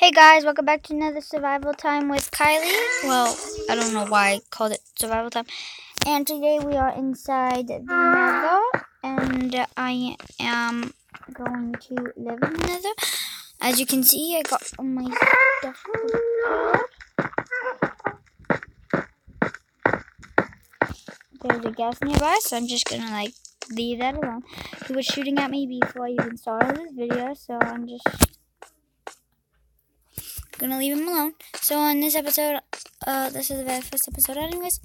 Hey guys, welcome back to another survival time with Kylie. Well, I don't know why I called it survival time. And today we are inside the nether and I am going to live in the nether. As you can see, I got all my stuff There's a ghast nearby, so I'm just gonna like leave that alone. He was shooting at me before I even started this video, so I'm just gonna leave him alone. So in this episode, uh, this is the very first episode, anyways.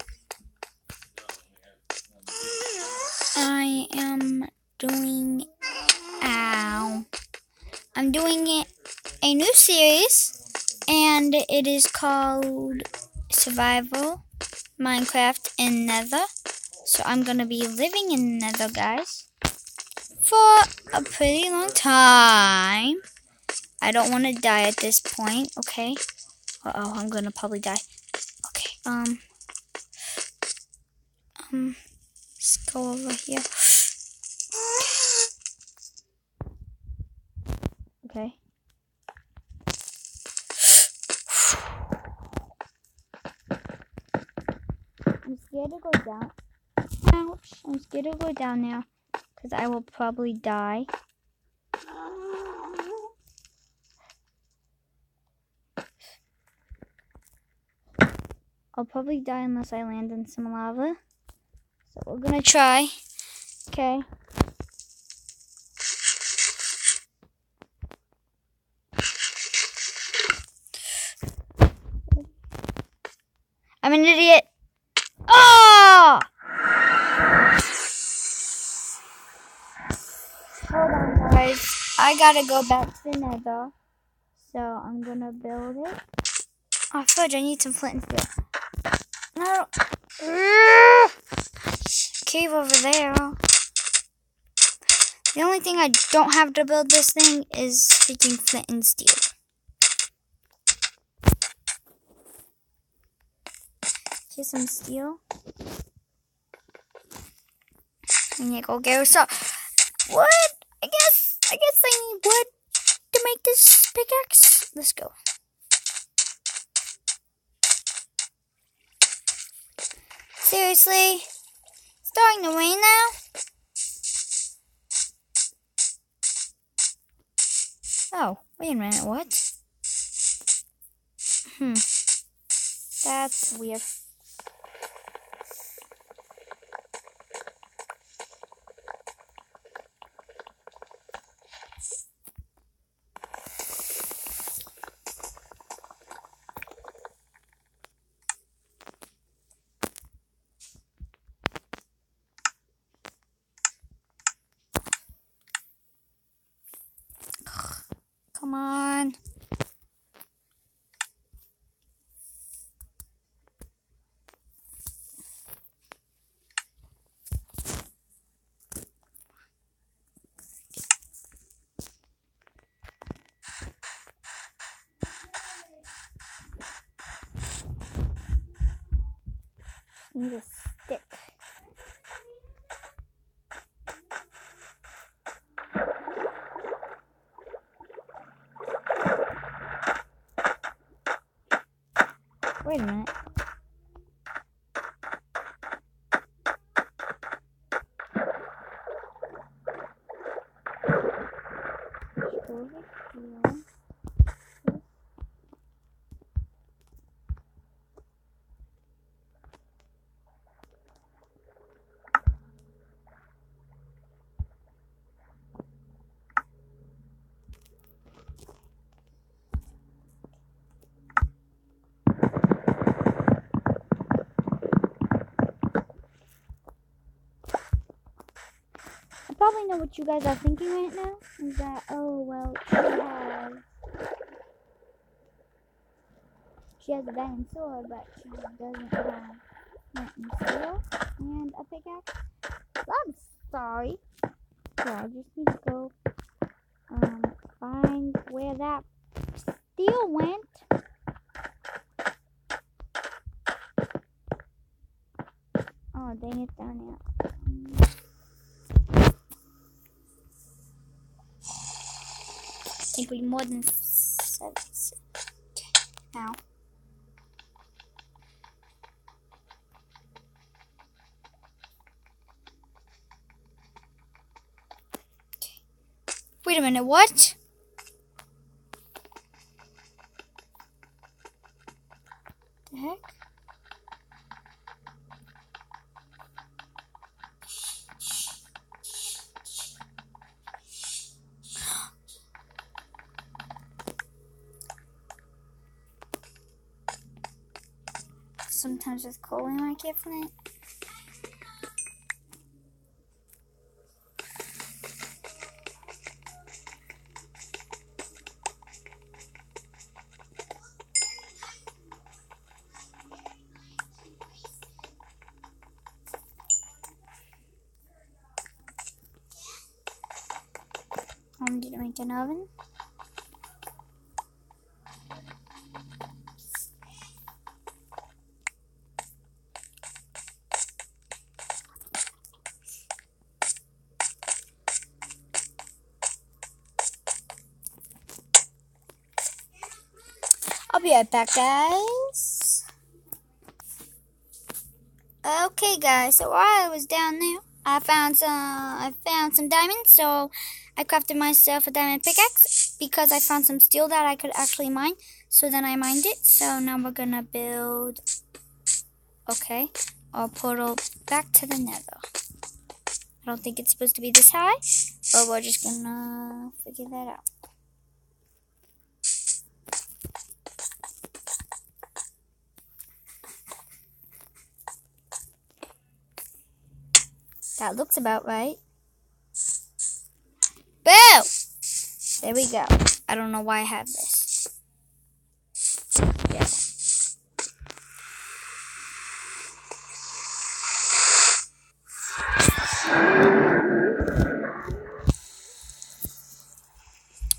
I am doing, ow, I'm doing a new series, and it is called Survival Minecraft in Nether. So I'm gonna be living in Nether, guys, for a pretty long time. I don't want to die at this point, okay? Uh-oh, I'm gonna probably die. Okay, um... Um... Let's go over here. Okay. I'm scared to go down. Ouch. I'm scared to go down there. Because I will probably die. I'll probably die unless I land in some lava. So we're gonna try. Okay. I'm an idiot. Oh! Hold on, guys. I gotta go back to the nether. So I'm gonna build it. Oh, fudge, I need some flint and steel. No. Cave over there. The only thing I don't have to build this thing is freaking flint and steel. Here's some steel. And you go get some wood. I guess I guess I need wood to make this pickaxe. Let's go. Seriously? starting to rain now? Oh, wait a minute, what? Hmm. That's weird. On. Need a stick. Wait a minute. Probably know what you guys are thinking right now. Is that, oh, well, she has... She has a diamond sword, but she doesn't have flint and steel and a pickaxe. I'm sorry. So I just need to go um, find where that steel went. Oh, dang it, down there. Be more than seven. Now. Wait a minute, what? Sometimes with coal in my flint. I'm gonna make an oven. I'll be right back, guys. Okay, guys. So while I was down there, I found some. I found some diamonds. So I crafted myself a diamond pickaxe because I found some steel that I could actually mine. So then I mined it. So now we're gonna build. Okay, our portal back to the Nether. I don't think it's supposed to be this high, but we're just gonna figure that out. That looks about right. Boo! There we go. I don't know why I have this. Yeah.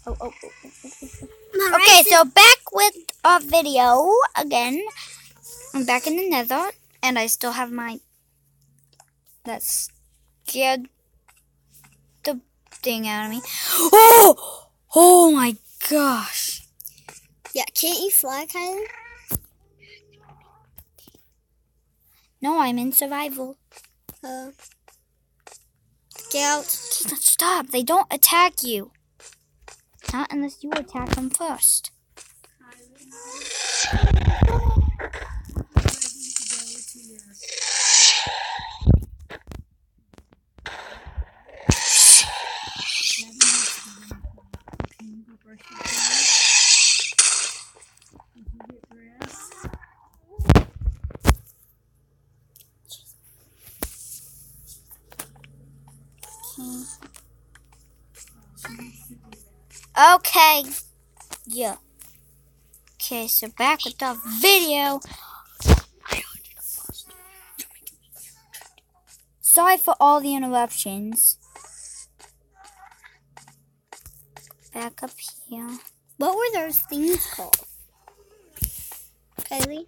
Oh, oh, oh, oh, oh, oh. Okay, so back with our video again. I'm back in the nether, and I still have my... That's scared the thing out of me. Oh! Oh my gosh. Yeah, can't you fly, Kylie? No, I'm in survival. Uh, get out. Stop. They don't attack you. Not unless you attack them first. Okay. Yeah. Okay, so back with the video. Sorry for all the interruptions. Back up here. What were those things called? Kylie?